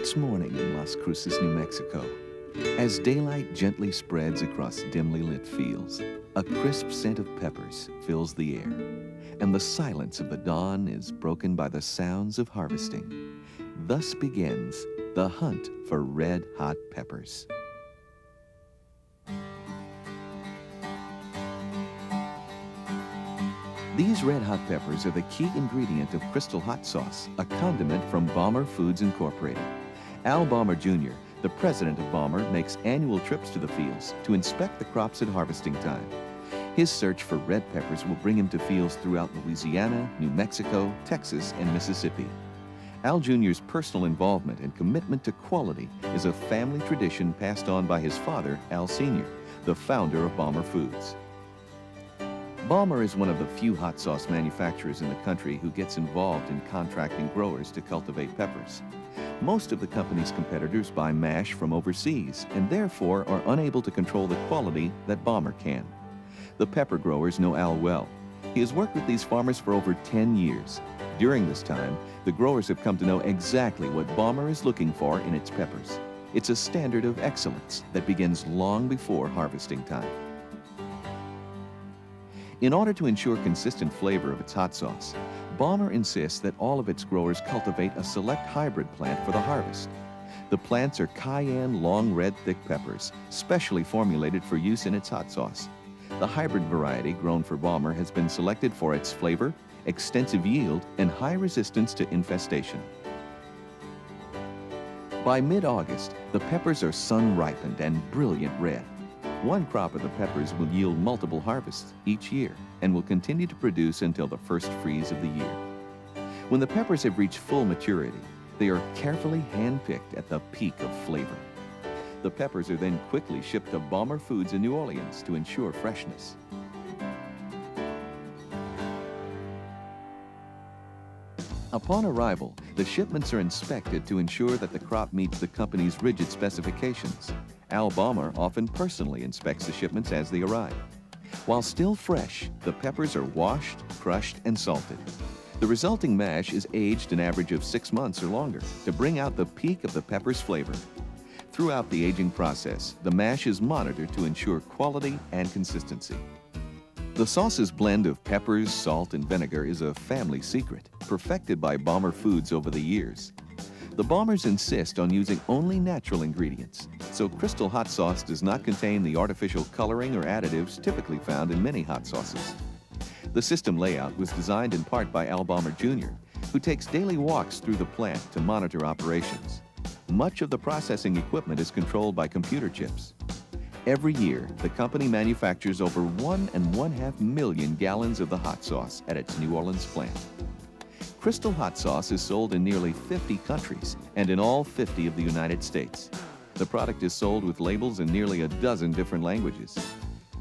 It's morning in Las Cruces, New Mexico. As daylight gently spreads across dimly lit fields, a crisp scent of peppers fills the air, and the silence of the dawn is broken by the sounds of harvesting. Thus begins the hunt for red hot peppers. These red hot peppers are the key ingredient of Crystal Hot Sauce, a condiment from Baumer Foods Incorporated. Al Baumer Jr., the president of Baumer, makes annual trips to the fields to inspect the crops at harvesting time. His search for red peppers will bring him to fields throughout Louisiana, New Mexico, Texas, and Mississippi. Al Jr.'s personal involvement and commitment to quality is a family tradition passed on by his father, Al Sr., the founder of Baumer Foods. Baumer is one of the few hot sauce manufacturers in the country who gets involved in contracting growers to cultivate peppers. Most of the company's competitors buy mash from overseas and therefore are unable to control the quality that Baumer can. The pepper growers know Al well. He has worked with these farmers for over 10 years. During this time, the growers have come to know exactly what Baumer is looking for in its peppers. It's a standard of excellence that begins long before harvesting time. In order to ensure consistent flavor of its hot sauce, Baumer insists that all of its growers cultivate a select hybrid plant for the harvest. The plants are cayenne long red thick peppers, specially formulated for use in its hot sauce. The hybrid variety grown for Baumer has been selected for its flavor, extensive yield, and high resistance to infestation. By mid-August, the peppers are sun-ripened and brilliant red. One crop of the peppers will yield multiple harvests each year and will continue to produce until the first freeze of the year. When the peppers have reached full maturity, they are carefully hand-picked at the peak of flavor. The peppers are then quickly shipped to Baumer Foods in New Orleans to ensure freshness. Upon arrival, the shipments are inspected to ensure that the crop meets the company's rigid specifications. Al Baumer often personally inspects the shipments as they arrive. While still fresh, the peppers are washed, crushed, and salted. The resulting mash is aged an average of six months or longer to bring out the peak of the pepper's flavor. Throughout the aging process, the mash is monitored to ensure quality and consistency. The sauce's blend of peppers, salt, and vinegar is a family secret, perfected by Baumer Foods over the years. The Baumers insist on using only natural ingredients, so Crystal Hot Sauce does not contain the artificial coloring or additives typically found in many hot sauces. The system layout was designed in part by Al Baumer Jr., who takes daily walks through the plant to monitor operations. Much of the processing equipment is controlled by computer chips. Every year, the company manufactures over one and one half million gallons of the hot sauce at its New Orleans plant. Crystal Hot Sauce is sold in nearly 50 countries and in all 50 of the United States. The product is sold with labels in nearly a dozen different languages.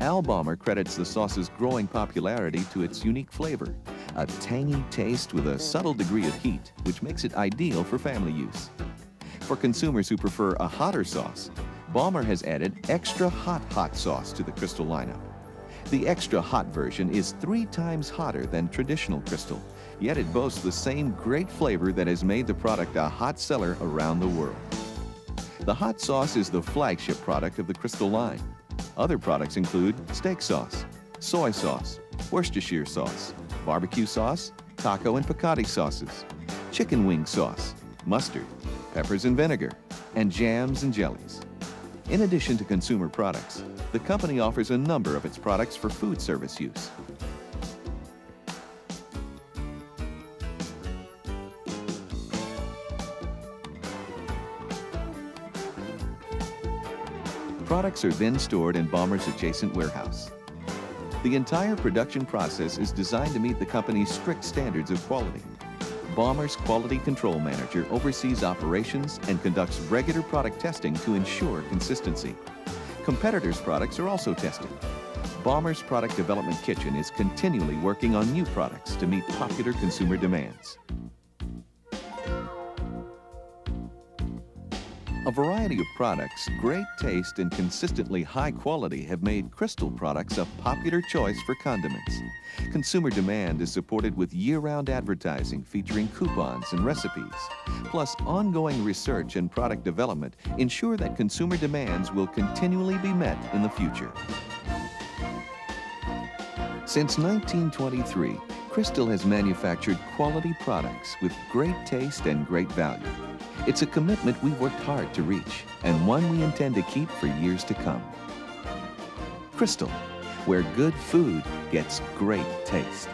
Al Baumer credits the sauce's growing popularity to its unique flavor, a tangy taste with a subtle degree of heat, which makes it ideal for family use. For consumers who prefer a hotter sauce, Baumer has added extra hot hot sauce to the Crystal lineup. The extra hot version is three times hotter than traditional Crystal yet it boasts the same great flavor that has made the product a hot seller around the world. The hot sauce is the flagship product of the Crystal line. Other products include steak sauce, soy sauce, Worcestershire sauce, barbecue sauce, taco and picante sauces, chicken wing sauce, mustard, peppers and vinegar, and jams and jellies. In addition to consumer products, the company offers a number of its products for food service use. Products are then stored in Baumer's adjacent warehouse. The entire production process is designed to meet the company's strict standards of quality. Baumer's quality control manager oversees operations and conducts regular product testing to ensure consistency. Competitors' products are also tested. Baumer's product development kitchen is continually working on new products to meet popular consumer demands. A variety of products, great taste, and consistently high quality have made Crystal products a popular choice for condiments. Consumer demand is supported with year-round advertising featuring coupons and recipes. Plus, ongoing research and product development ensure that consumer demands will continually be met in the future. Since 1923, Crystal has manufactured quality products with great taste and great value. It's a commitment we've worked hard to reach and one we intend to keep for years to come. Crystal, where good food gets great taste.